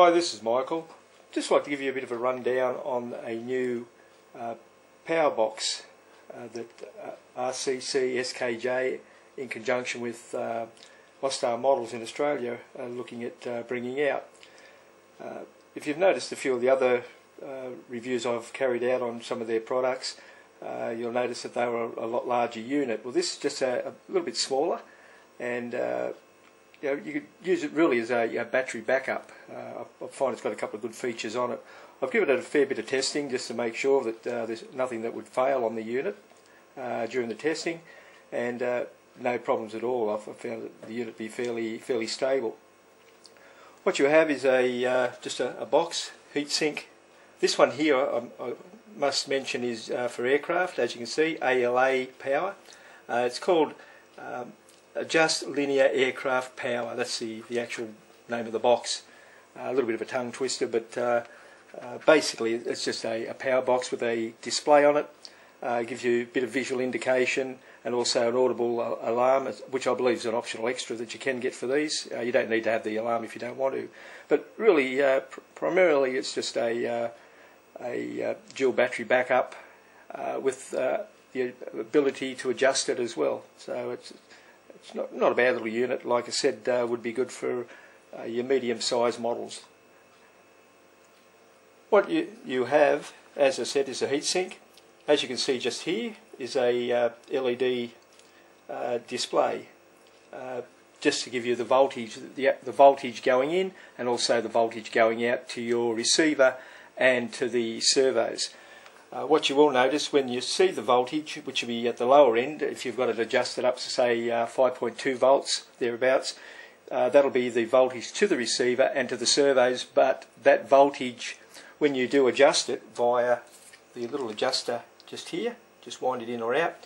Hi, this is Michael. Just like to give you a bit of a rundown on a new uh, power box uh, that uh, RCC SKJ, in conjunction with uh, Austar Models in Australia, are looking at uh, bringing out. Uh, if you've noticed a few of the other uh, reviews I've carried out on some of their products, you'll notice that they were a, lot larger unit. Well, this is just a, a little bit smaller, and you, know, you could use it really as a, a battery backup. Uh, I, find it's got a couple of good features on it. I've given it a fair bit of testing just to make sure that uh, there's nothing that would fail on the unit uh, during the testing, and uh, no problems at all. I've found the unit to be fairly fairly stable. What you have is a uh, just a, a, box heatsink. This one here, I, I must mention, is uh, for aircraft. As you can see, ALA power. it's called um, Adjust Linear Aircraft Power. That's the, the actual name of the box. Uh, a little bit of a tongue twister, but uh, uh, basically it's just a, a, power box with a display on it. Uh, gives you a bit of visual indication and also an audible uh, alarm, which I believe is an optional extra that you can get for these. Uh, you don't need to have the alarm if you don't want to. But really, pr primarily it's just a, a dual battery backup with the ability to adjust it as well. So it's it's not, not a bad little unit. Like I said, uh, would be good for uh, your medium-sized models. What you, you have, as I said, is a heatsink. As you can see just here is a uh, LED uh, display, uh, just to give you the voltage, the, the voltage going in and also the voltage going out to your receiver and to the servos. Uh, what you will notice when you see the voltage, which will be at the lower end, if you've got it adjusted up to say uh, 5.2 volts, thereabouts, uh, that'll be the voltage to the receiver and to the servos, but that voltage, when you do adjust it via the little adjuster just here, just wind it in or out,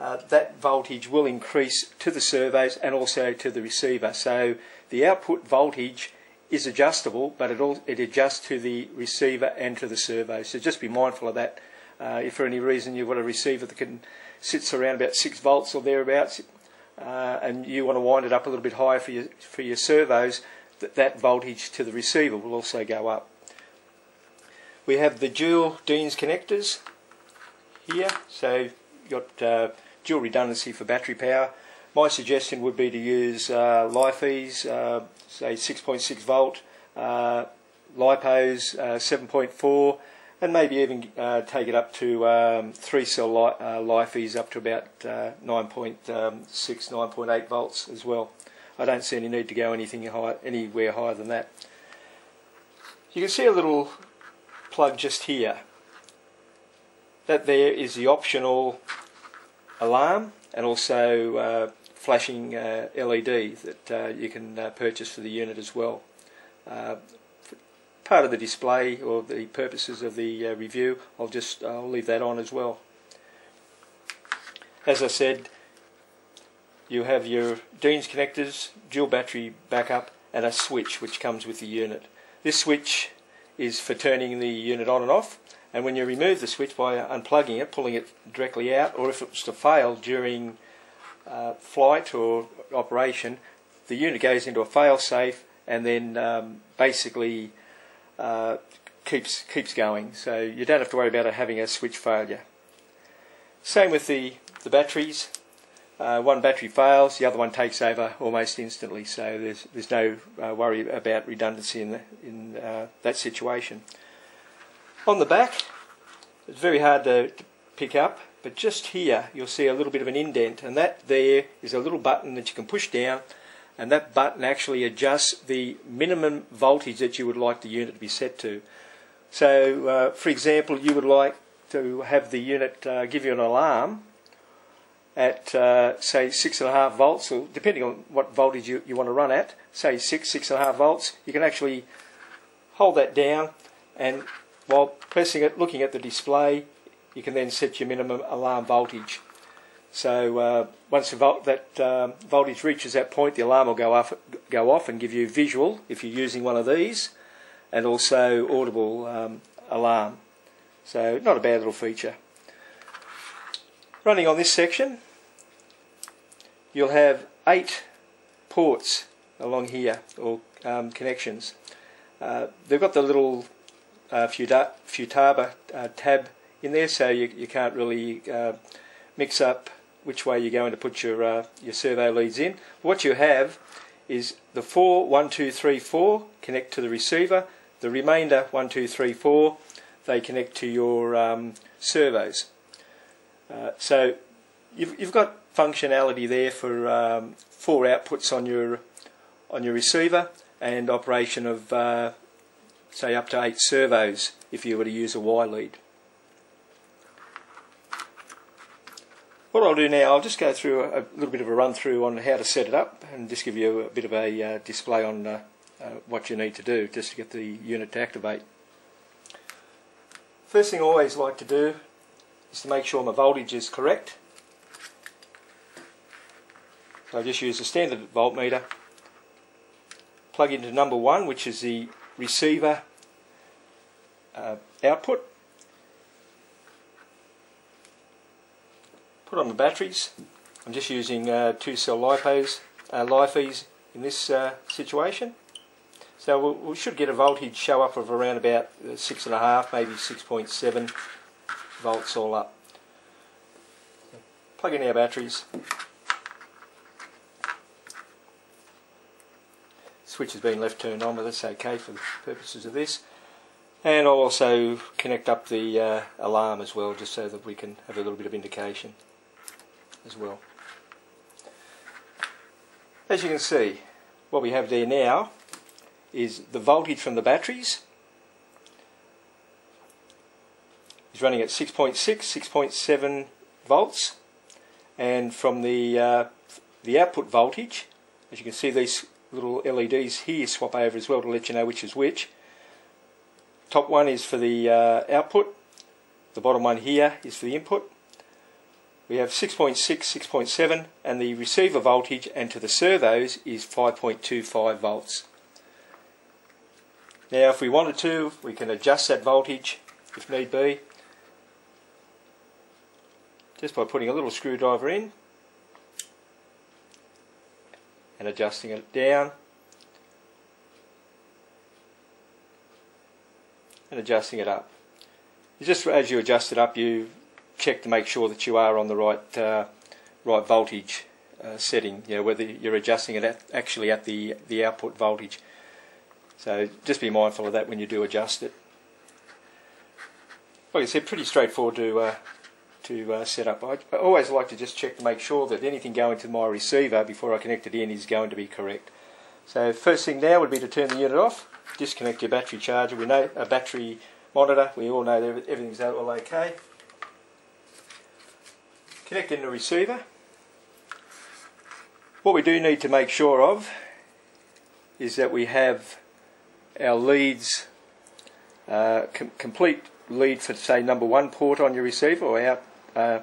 uh, that voltage will increase to the servos and also to the receiver. So the output voltage is adjustable, but it, all, it adjusts to the receiver and to the servo. So just be mindful of that. Uh, if for any reason you've got a receiver that can sits around about six volts or thereabouts, uh, and you want to wind it up a little bit higher for your for your servos, that that voltage to the receiver will also go up. We have the dual Dean's connectors here, so you've got uh, dual redundancy for battery power. My suggestion would be to use uh, LiFe's, uh, say 6.6 volt, uh, LiPos uh, 7.4, and maybe even uh, take it up to um, three cell li uh, LiFe's up to about uh, 9.6, 9.8 volts as well. I don't see any need to go anything high, anywhere higher than that. You can see a little plug just here. That there is the optional alarm and also uh, flashing uh, LED that uh, you can uh, purchase for the unit as well. Uh, part of the display or the purposes of the uh, review, I'll just I'll leave that on as well. As I said, you have your Dean's connectors, dual battery backup, and a switch which comes with the unit. This switch is for turning the unit on and off, and when you remove the switch by unplugging it, pulling it directly out, or if it was to fail during uh, flight or operation, the unit goes into a fail-safe and then um, basically uh, keeps keeps going. So you don't have to worry about it having a switch failure. Same with the the batteries. Uh, one battery fails, the other one takes over almost instantly. So there's there's no uh, worry about redundancy in the, in uh, that situation. On the back, it's very hard to, to pick up but just here you'll see a little bit of an indent and that there is a little button that you can push down and that button actually adjusts the minimum voltage that you would like the unit to be set to. So uh, for example you would like to have the unit uh, give you an alarm at uh, say six and a half volts or depending on what voltage you, you want to run at say six six and a half volts you can actually hold that down and while pressing it looking at the display you can then set your minimum alarm voltage. So uh, once vo that um, voltage reaches that point, the alarm will go off, go off and give you visual if you're using one of these, and also audible um, alarm. So not a bad little feature. Running on this section, you'll have eight ports along here, or um, connections. Uh, they've got the little uh, Futaba uh, tab in there, so you, you can't really uh, mix up which way you're going to put your uh, your servo leads in. What you have is the four one two three four connect to the receiver. The remainder one two three four they connect to your um, servos. Uh, so you've you've got functionality there for um, four outputs on your on your receiver and operation of uh, say up to eight servos if you were to use a Y lead. What I'll do now, I'll just go through a, little bit of a run through on how to set it up and just give you a, bit of a uh, display on uh, uh, what you need to do just to get the unit to activate. First thing I always like to do is to make sure my voltage is correct. So I just use a standard voltmeter, plug into number one which is the receiver uh, output put on the batteries. I'm just using uh, two cell lipos, uh, LiFe's in this uh, situation. So we'll, we should get a voltage show up of around about uh, six and a half, maybe 6.7 volts all up. Plug in our batteries. Switch has been left turned on, but that's okay for the purposes of this. And I'll also connect up the uh, alarm as well, just so that we can have a little bit of indication as well. As you can see, what we have there now is the voltage from the batteries. Is running at 6.6, 6.7 volts. And from the uh, the output voltage as you can see these little LEDs here swap over as well to let you know which is which. Top one is for the uh, output. The bottom one here is for the input we have 6.6, 6.7 and the receiver voltage and to the servos is 5.25 volts. Now if we wanted to we can adjust that voltage if need be just by putting a little screwdriver in and adjusting it down and adjusting it up. Just as you adjust it up you check to make sure that you are on the right uh, right voltage uh, setting. You know, whether you're adjusting it at, actually at the the output voltage. So just be mindful of that when you do adjust it. Like I said, pretty straightforward to uh, to uh, set up. I, I, always like to just check to make sure that anything going to my receiver before I connect it in is going to be correct. So first thing now would be to turn the unit off, disconnect your battery charger. We know a battery monitor. We all know that everything's all okay. Connect in the receiver. What we do need to make sure of is that we have our leads, uh, com complete lead for say number one port on your receiver or out, uh,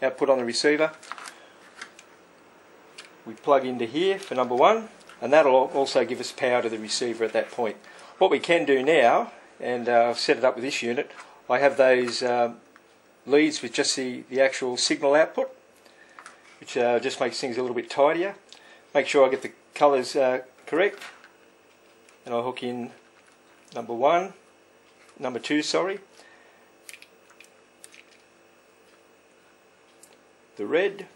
output on the receiver. We plug into here for number one and that'll also give us power to the receiver at that point. What we can do now, and uh, I've set it up with this unit, I have those um, leads with just the, the actual signal output, which uh, just makes things a little bit tidier. Make sure I get the colours uh, correct, and I'll hook in number one, number two, sorry. The red,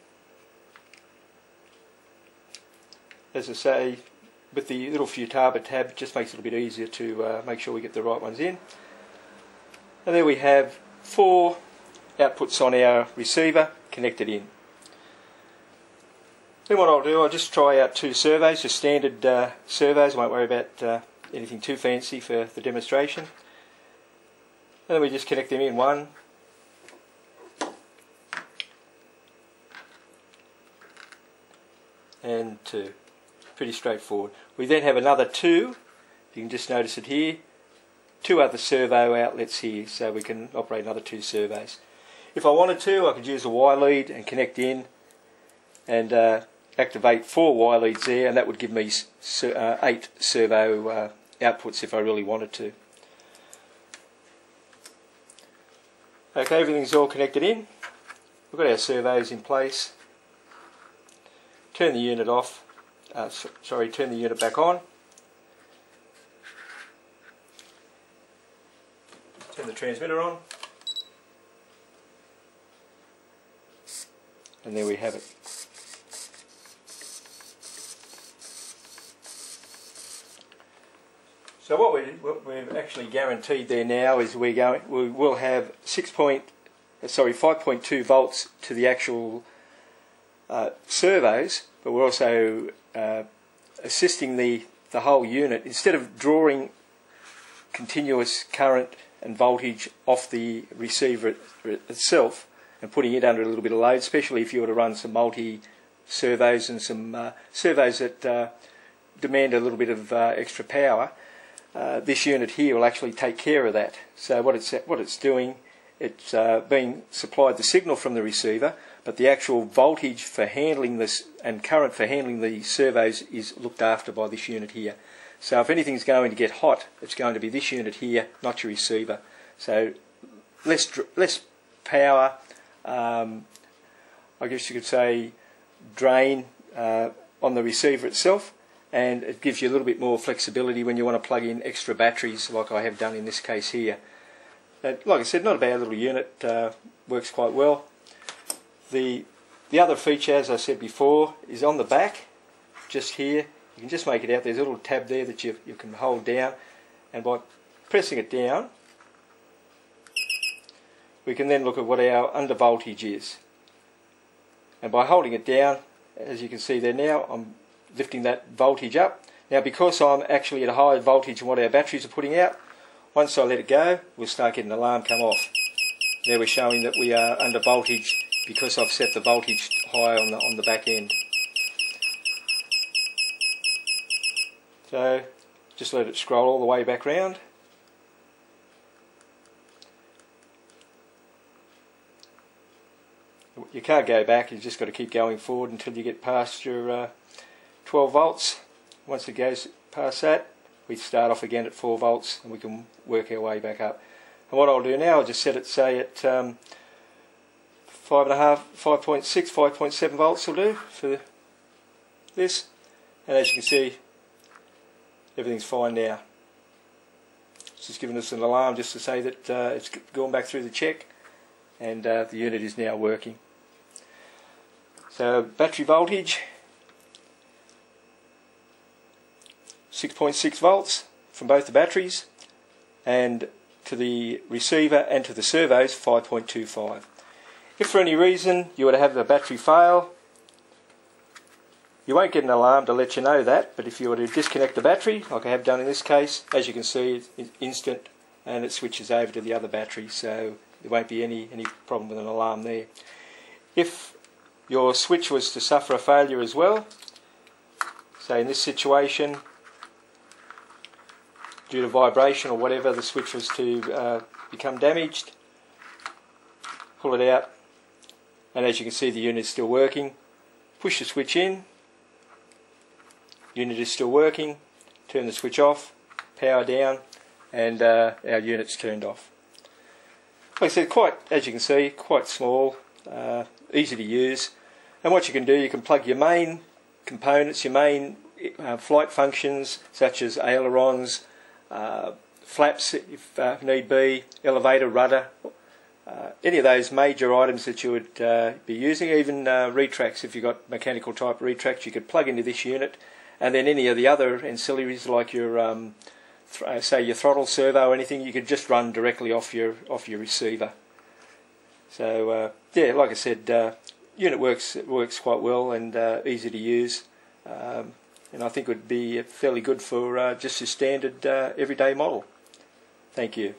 as I say, with the little Futaba tab, it just makes it a bit easier to uh, make sure we get the right ones in. And there we have four outputs on our receiver connected in. Then what I'll do, I'll just try out two servos, just standard uh, servos, I won't worry about uh, anything too fancy for the demonstration. And then we just connect them in one, and two. Pretty straightforward. We then have another two, you can just notice it here, two other servo outlets here, so we can operate another two servos. If I wanted to, I could use a Y lead and connect in and uh, activate four Y leads there, and that would give me uh, eight servo uh, outputs if I really wanted to. Okay, everything's all connected in. We've got our servos in place. Turn the unit off. Uh, sorry, turn the unit back on. turn the transmitter on. And there we have it. So what, we, what we've actually guaranteed there now is we're going, we will have 6 point, sorry, 5.2 volts to the actual uh, servos, but we're also uh, assisting the, the whole unit. Instead of drawing continuous current and voltage off the receiver itself and putting it under a little bit of load, especially if you were to run some multi servos and some uh, servos that uh, demand a little bit of uh, extra power, uh, this unit here will actually take care of that. So what it's what it's doing, it's uh, being supplied the signal from the receiver, but the actual voltage for handling this and current for handling the servos is looked after by this unit here. So if anything's going to get hot, it's going to be this unit here, not your receiver. So less less power. Um, I guess you could say drain uh, on the receiver itself and it gives you a little bit more flexibility when you want to plug in extra batteries like I have done in this case here. like I said, not a bad little unit, uh, works quite well. The, the other feature, as I said before, is on the back, just here. You can just make it out, there's a little tab there that you, you can hold down and by pressing it down we can then look at what our under voltage is. And by holding it down, as you can see there now, I'm lifting that voltage up. Now because I'm actually at a higher voltage than what our batteries are putting out, once I let it go, we'll start getting the alarm come off. There we're showing that we are under voltage because I've set the voltage high on the, on the back end. So just let it scroll all the way back round. You can't go back, you've just got to keep going forward until you get past your uh, 12 volts. Once it goes past that, we start off again at 4 volts and we can work our way back up. And what I'll do now, I'll just set it, say, at um, 5.5, 5.6, 5.7 volts will do for this. And as you can see, everything's fine now. It's just giving us an alarm just to say that uh, it's gone back through the check and uh, the unit is now working. So battery voltage 6.6 volts from both the batteries and to the receiver and to the servos 5.25. If for any reason you were to have the battery fail, you won't get an alarm to let you know that, but if you were to disconnect the battery, like I have done in this case, as you can see, it's instant and it switches over to the other battery, so there won't be any, any problem with an alarm there. If your switch was to suffer a failure as well, say in this situation, due to vibration or whatever, the switch was to uh, become damaged. Pull it out, and as you can see, the unit is still working. Push the switch in, unit is still working. Turn the switch off, power down, and uh, our unit's turned off. Like I said, quite, as you can see, quite small, uh, easy to use. And what you can do, you can plug your main components, your main uh, flight functions, such as ailerons, uh, flaps if uh, need be, elevator, rudder, uh, any of those major items that you would uh, be using, even uh, retracts if you've got mechanical type retracts, you could plug into this unit, and then any of the other ancillaries like your um, say your throttle servo or anything, you could just run directly off your off your receiver. So yeah, like I said, unit works works quite well and easy to use. Um, and I think it would be fairly good for uh, just a standard uh, everyday model. Thank you.